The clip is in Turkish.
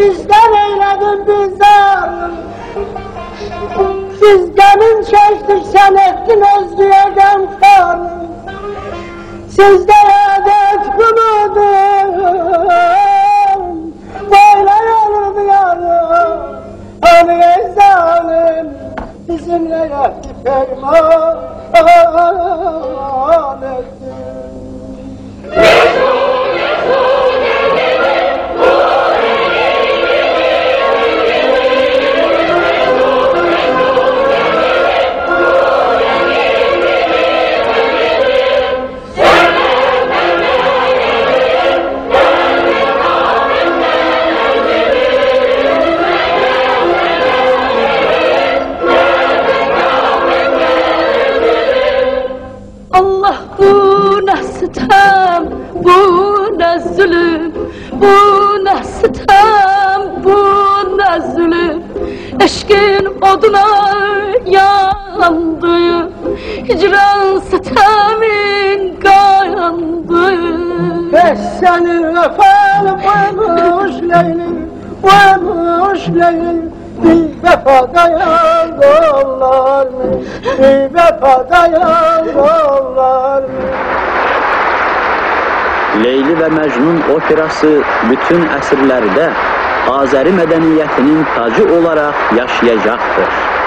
Bizden eyledin bizden. Bizdenin çektik sen ettin özlüyeden kan. Sizde adet kılmadın. Böyle yanıldı yanım. Hani ezanın bizimle yakti ferman ettin. Allah bu ne sitem, bu ne zulüm, bu ne sitem, bu ne zulüm. Eşkin oduna yandı, hicran sitemin kayandı. Beş senin vefalı koymuş Leyli Koymuş Leyli Bir vefa dayan dolar mı? Bir vefa dayan Leyli və Məcnun operası bütün əsrlərdə Azəri mədəniyyətinin tacı olaraq yaşayacaqdır.